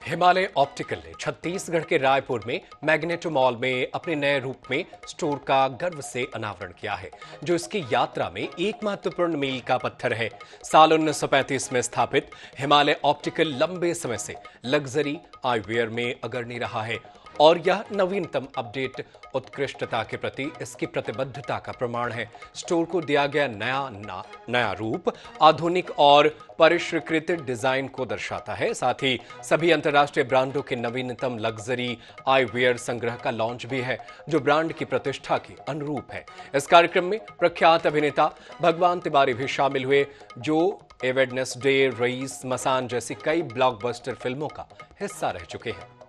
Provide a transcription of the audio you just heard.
Himalaya optical ने छत्तीसगढ़ के रायपुर में मैग्नेटो मॉल में अपने नए रूप में स्टोर का गर्व से अनावरण किया है, जो इसकी यात्रा में एक महत्वपूर्ण मील का पत्थर है। साल 1935 में स्थापित हिमालय ऑप्टिकल लंबे समय से लग्जरी, आईवेयर में अग्रणी रहा है और यह नवीनतम अपडेट, उत्कृष्टता के प्रति इसकी प्रतिबद्धता का प्रमाण है। स्टोर को दिया गया नया नया रूप, आधुनिक और परिष्कृत डिज़ाइन को दर्शाता है। साथ ही सभी अंतर्राष्ट्रीय ब्रांडों के नवीनतम लग्जरी, आईवेयर संग्रह का लॉन्च भी है, जो ब्रांड की प्रतिष्ठा के अनुरूप है। इस कार्यक्रम में प्रख्यात अभिनेता भगवान तिवारी भी शामिल हुए, जो एवेडनेस डे रईस, मसान जैसी कई ब्लॉकबस्टर फ़िल्मों का हिस्सा रह चुके हैं।